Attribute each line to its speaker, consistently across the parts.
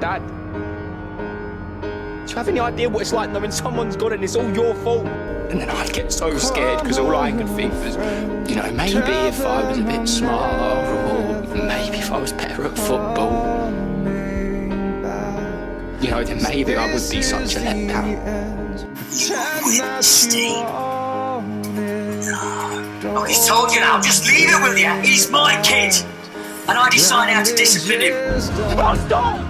Speaker 1: dad. Do you have any idea what it's like knowing someone's gone and it's all your fault? And then I'd get so scared because all I could think was, you know, maybe if I was a bit smarter or maybe if I was better at football, you know, then maybe I would be such a letdown.
Speaker 2: Steve. Oh, he's told you now. Just leave it, will you? He's my kid. And I decide how to discipline him.
Speaker 1: Oh, stop!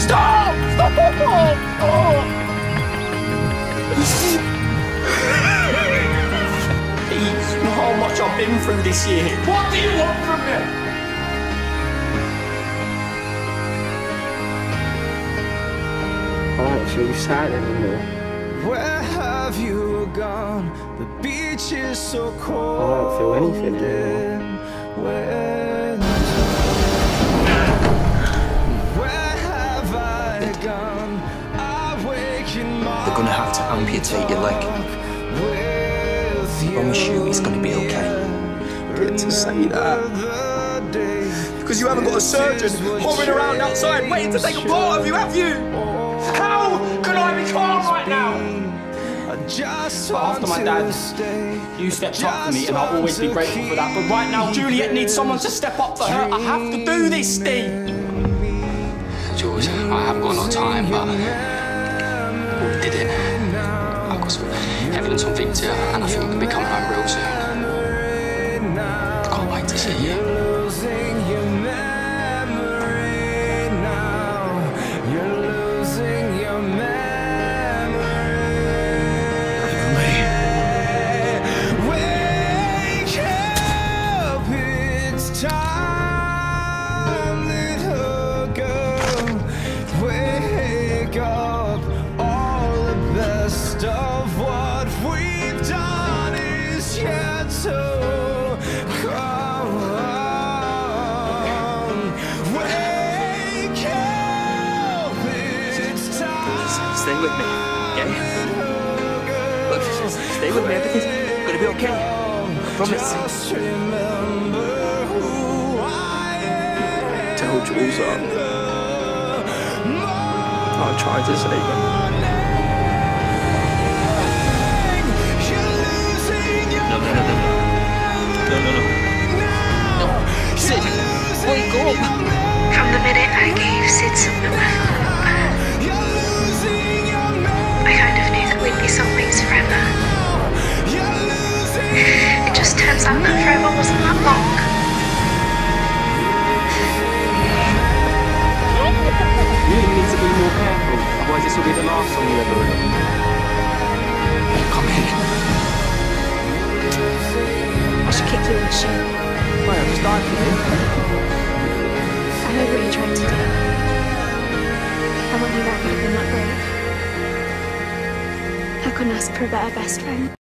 Speaker 1: Stop! Stop! Stop! Oh! Pete, you know how much I've been through this year. What do you want from me?
Speaker 3: I don't feel sad anymore.
Speaker 4: Where have you gone? The beach is so cold.
Speaker 3: I don't feel anything anymore.
Speaker 4: Where
Speaker 5: promise you, it's gonna be okay.
Speaker 1: Get to say that. Because you haven't got a surgeon hovering around outside waiting to take a part of you, have you? How can I be calm right now?
Speaker 4: I just
Speaker 1: After my dad. You stepped up for me, and I'll always be grateful for that. But right now, Juliet needs someone to step up for her. I have to do this, Steve.
Speaker 5: George, I haven't got a lot of time, but we did it. I've got some and I think we can be coming home real soon. Can't wait to see you.
Speaker 1: With me, okay? Look, stay with me. Everything's gonna be okay. I promise.
Speaker 4: Just remember who I am.
Speaker 1: Tell Jules up. I tried to save him.
Speaker 4: You're losing your
Speaker 1: No, no, no, no, no, no, no, no. Sid, wake up.
Speaker 6: From the minute I gave Sid some It just turns out that forever wasn't that long.
Speaker 1: You need to be more careful, otherwise this will be the last song you ever write.
Speaker 5: Come in.
Speaker 7: I should kick you in the shin.
Speaker 1: Wait, I just died for you.
Speaker 7: I heard what you tried to do. I want you that would have been that brave. I couldn't ask for a better best friend.